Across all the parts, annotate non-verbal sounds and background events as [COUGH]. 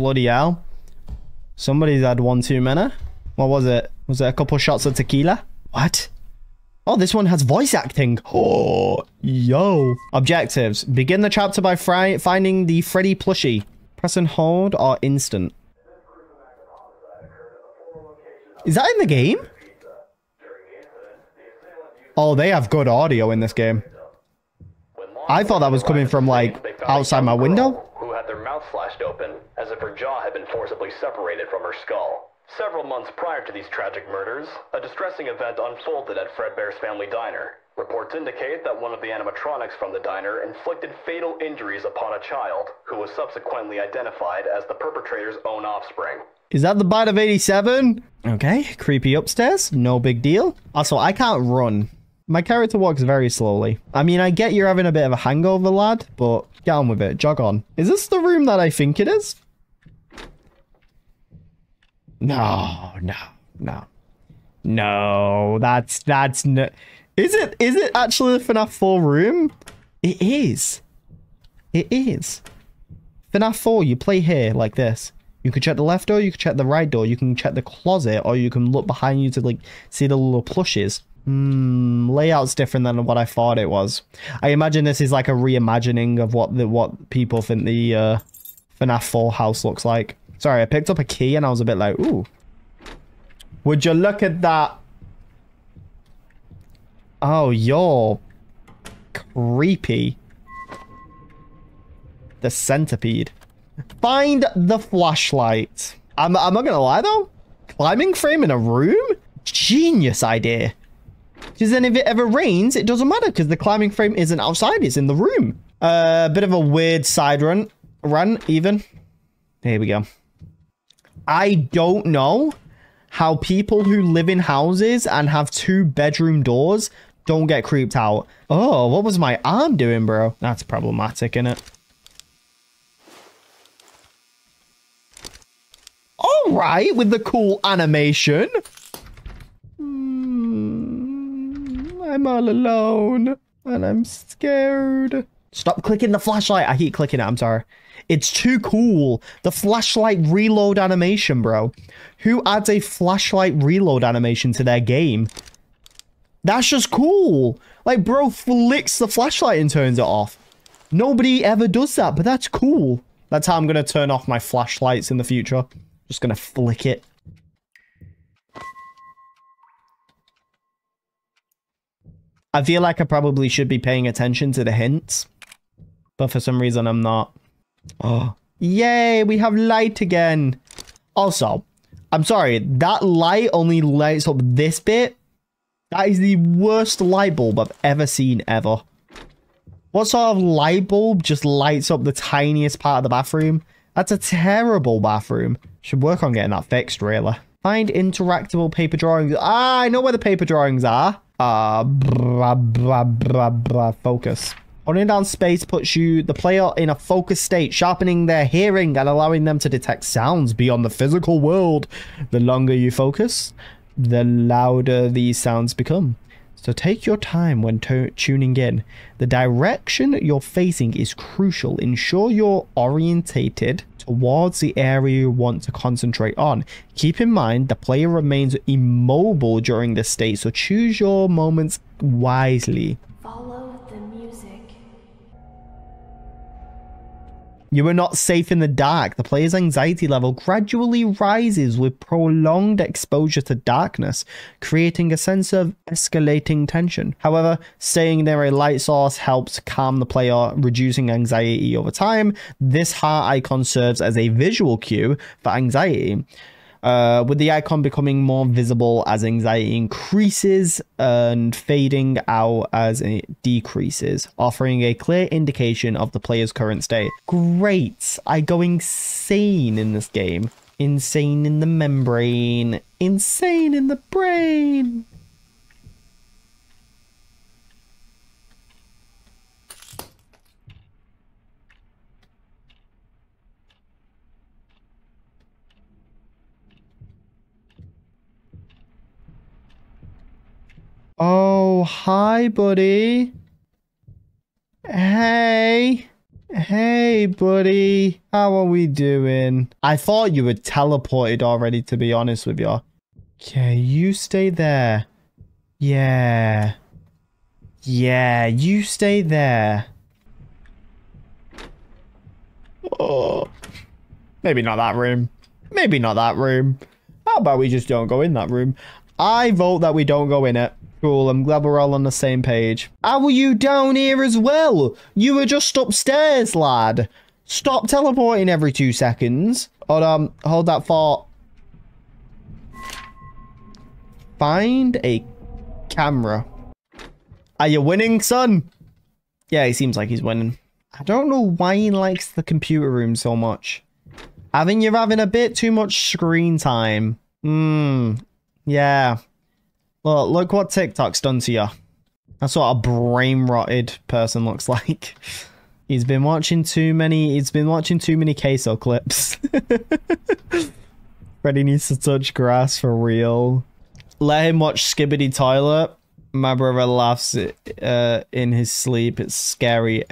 Bloody hell. Somebody's had one too many. What was it? Was it a couple shots of tequila? What? Oh, this one has voice acting. Oh, [GASPS] yo. Objectives. Begin the chapter by finding the Freddy plushie. Press and hold or instant. Is that in the game? Oh, they have good audio in this game. I thought that was coming from, like, outside my window. Who had their mouth slashed open, as if her jaw separated from her skull. Several months prior to these tragic murders, a distressing event unfolded at Fredbear's family diner. Reports indicate that one of the animatronics from the diner inflicted fatal injuries upon a child, who was subsequently identified as the perpetrator's own offspring. Is that the bite of 87? Okay, creepy upstairs, no big deal. Also, I can't run. My character walks very slowly. I mean, I get you're having a bit of a hangover, lad, but get on with it. Jog on. Is this the room that I think it is? No, no, no. No, that's, that's no. Is it, is it actually the FNAF 4 room? It is. It is. FNAF 4, you play here like this. You can check the left door, you can check the right door, you can check the closet, or you can look behind you to like see the little plushes. Hmm, layout's different than what I thought it was. I imagine this is like a reimagining of what the what people think the uh, FNAF 4 house looks like. Sorry, I picked up a key and I was a bit like, ooh. Would you look at that? Oh, you're creepy. The centipede. Find the flashlight. I'm, I'm not gonna lie though. Climbing frame in a room? Genius idea. Because then if it ever rains, it doesn't matter because the climbing frame isn't outside, it's in the room. A uh, bit of a weird side run. Run, even. Here we go. I don't know how people who live in houses and have two bedroom doors don't get creeped out. Oh, what was my arm doing, bro? That's problematic, isn't it? All right, with the cool animation. Mm, I'm all alone and I'm scared. Stop clicking the flashlight. I keep clicking it. I'm sorry. It's too cool. The flashlight reload animation, bro. Who adds a flashlight reload animation to their game? That's just cool. Like, bro flicks the flashlight and turns it off. Nobody ever does that, but that's cool. That's how I'm going to turn off my flashlights in the future. Just going to flick it. I feel like I probably should be paying attention to the hints. But for some reason, I'm not. Oh, yay, we have light again. Also, I'm sorry, that light only lights up this bit. That is the worst light bulb I've ever seen ever. What sort of light bulb just lights up the tiniest part of the bathroom? That's a terrible bathroom. Should work on getting that fixed, really. Find interactable paper drawings. Ah, I know where the paper drawings are. Ah, uh, blah, blah, blah, blah, focus. Holding down space puts you, the player, in a focused state, sharpening their hearing and allowing them to detect sounds beyond the physical world. The longer you focus, the louder these sounds become. So take your time when tuning in. The direction you're facing is crucial. Ensure you're orientated towards the area you want to concentrate on. Keep in mind the player remains immobile during this state, so choose your moments wisely. You are not safe in the dark. The player's anxiety level gradually rises with prolonged exposure to darkness, creating a sense of escalating tension. However, staying near a light source helps calm the player, reducing anxiety over time. This heart icon serves as a visual cue for anxiety uh, with the icon becoming more visible as anxiety increases and fading out as it decreases, offering a clear indication of the player's current state. Great! I go insane in this game. Insane in the membrane. Insane in the brain. Oh, hi, buddy. Hey. Hey, buddy. How are we doing? I thought you were teleported already, to be honest with you. Okay, you stay there. Yeah. Yeah, you stay there. Oh. Maybe not that room. Maybe not that room. How about we just don't go in that room? I vote that we don't go in it. Cool, I'm glad we're all on the same page. How are you down here as well? You were just upstairs, lad. Stop teleporting every two seconds. Hold on, hold that thought. Find a camera. Are you winning, son? Yeah, he seems like he's winning. I don't know why he likes the computer room so much. I think you're having a bit too much screen time. Hmm. Yeah. Look, look what TikTok's done to you. That's what a brain rotted person looks [LAUGHS] like. He's been watching too many. He's been watching too many queso clips. [LAUGHS] Freddy needs to touch grass for real. Let him watch Skibidi Toilet. My brother laughs uh, in his sleep. It's scary.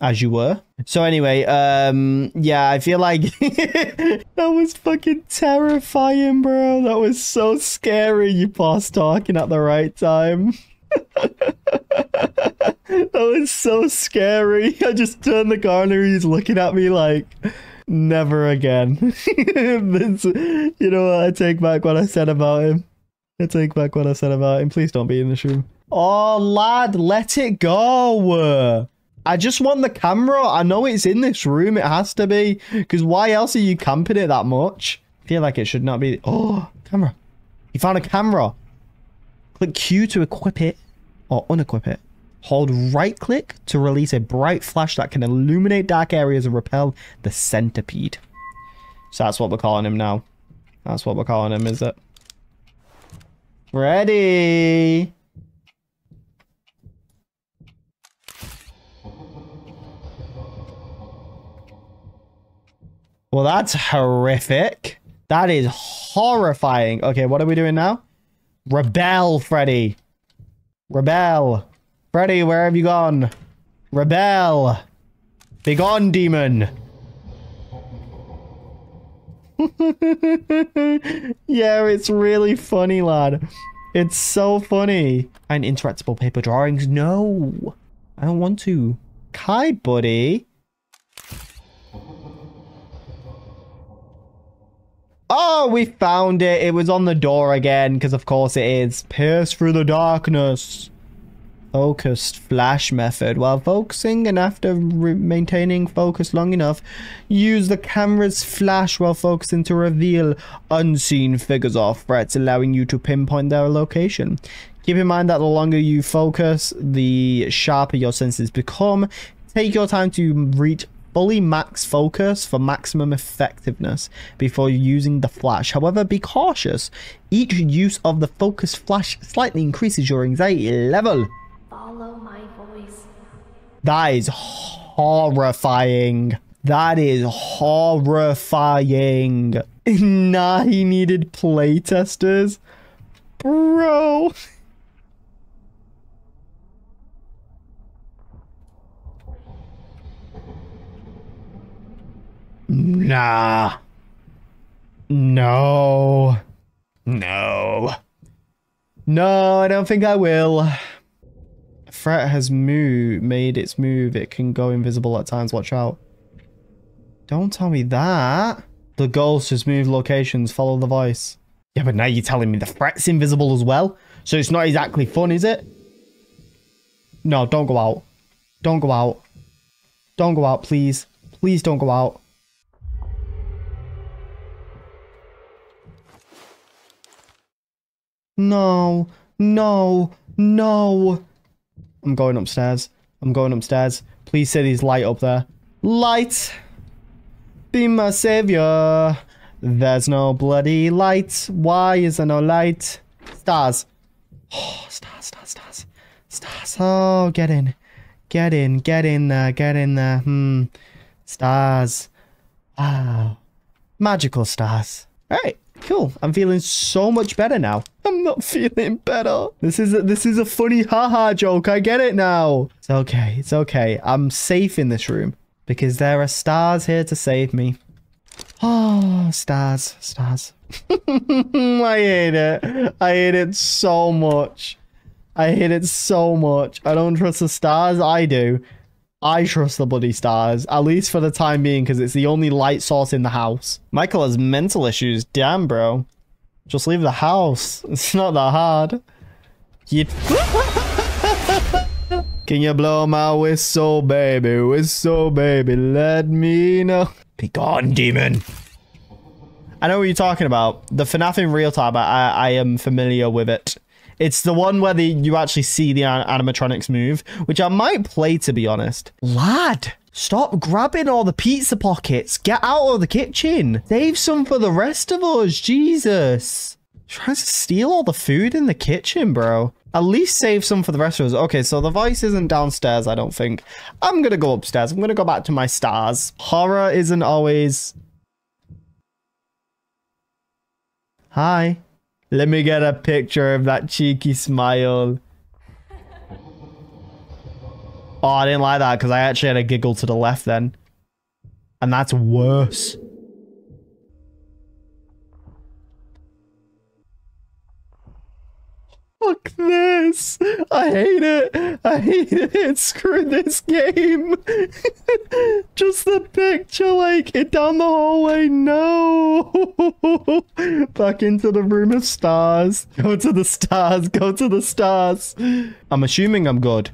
As you were. So anyway, um, yeah, I feel like [LAUGHS] that was fucking terrifying, bro. That was so scary. You passed talking at the right time. [LAUGHS] that was so scary. [LAUGHS] I just turned the corner. He's looking at me like, never again. you know what? I take back what I said about him. I take back what I said about him. Please don't be in this room. Oh, lad, let it go. I just want the camera. I know it's in this room. It has to be. Because why else are you camping it that much? I feel like it should not be. Oh, [GASPS] camera. You found a camera. Click Q to equip it or unequip it. Hold right click to release a bright flash that can illuminate dark areas and repel the centipede. So that's what we're calling him now. That's what we're calling him, is it? Ready. Well, that's horrific. That is horrifying. Okay, what are we doing now? Rebel, Freddy. Rebel. Freddy, where have you gone? Rebel. Begone, demon. [LAUGHS] yeah, it's really funny, lad. It's so funny. And interactable paper drawings. No, I don't want to. Kai, buddy. Oh, we found it. It was on the door again, because of course it is. Pierce through the darkness. Focused flash method. While focusing and after maintaining focus long enough, use the camera's flash while focusing to reveal unseen figures or threats, allowing you to pinpoint their location. Keep in mind that the longer you focus, the sharper your senses become. Take your time to reach fully max focus for maximum effectiveness before using the flash. However, be cautious. Each use of the focus flash slightly increases your anxiety level. Follow my voice. That is horrifying. That is horrifying. [LAUGHS] nah, he needed playtesters. Bro. Nah. No. No. No, I don't think I will. Threat has move, made its move. It can go invisible at times. Watch out. Don't tell me that. The ghost has moved locations. Follow the voice. Yeah, but now you're telling me the threat's invisible as well? So it's not exactly fun, is it? No, don't go out. Don't go out. Don't go out, please. Please don't go out. No, no, no. I'm going upstairs. I'm going upstairs. Please say there's light up there. Light! Be my savior. There's no bloody light. Why is there no light? Stars. Oh, stars, stars, stars. Stars. Oh, get in. Get in, get in there, get in there. Hmm. Stars. Wow. Magical stars. Alright. Cool. I'm feeling so much better now. I'm not [LAUGHS] feeling better. This is a, this is a funny haha joke. I get it now. It's okay. It's okay. I'm safe in this room because there are stars here to save me. Oh, [GASPS] stars, stars. [LAUGHS] I hate it. I hate it so much. I hate it so much. I don't trust the stars. I do. I trust the bloody stars, at least for the time being, because it's the only light source in the house. Michael has mental issues. Damn, bro. Just leave the house. [LAUGHS] It's not that hard. You... [LAUGHS] Can you blow my whistle, baby? Whistle, baby, let me know. Be gone, demon. I know what you're talking about. The FNAF in real time, I, I am familiar with it. It's the one where the, you actually see the animatronics move, which I might play to be honest. Lad, stop grabbing all the pizza pockets. Get out of the kitchen. Save some for the rest of us. Jesus. Trying to steal all the food in the kitchen, bro. At least save some for the rest of us. Okay, so the voice isn't downstairs, I don't think. I'm gonna go upstairs. I'm gonna go back to my stars. Horror isn't always... Hi. Let me get a picture of that cheeky smile. Oh, I didn't like that because I actually had a giggle to the left then. And that's worse. Fuck this. I hate it. I hate it. Screw this game. [LAUGHS] Just the picture, like, it down the hallway. No. [LAUGHS] Back into the room of stars. Go to the stars. Go to the stars. I'm assuming I'm good.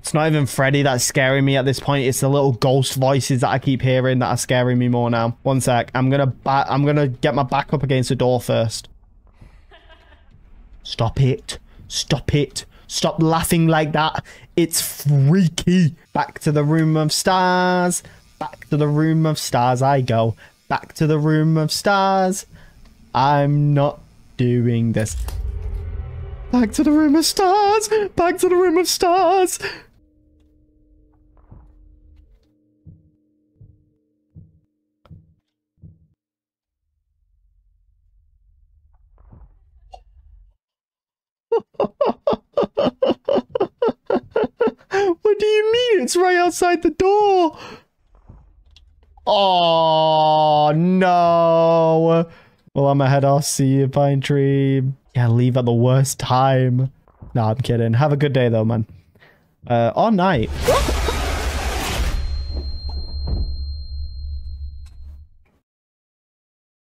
It's not even Freddy that's scaring me at this point. It's the little ghost voices that I keep hearing that are scaring me more now. One sec. I'm gonna I'm gonna get my back up against the door first. [LAUGHS] Stop it. Stop it. Stop laughing like that. It's freaky. Back to the room of stars. Back to the room of stars I go. Back to the room of stars. I'm not doing this. Back to the room of stars. Back to the room of stars. Right outside the door. Oh, no. Well, I'm ahead off. See you, Pine Tree. Yeah, leave at the worst time. No, I'm kidding. Have a good day, though, man. Uh, all night.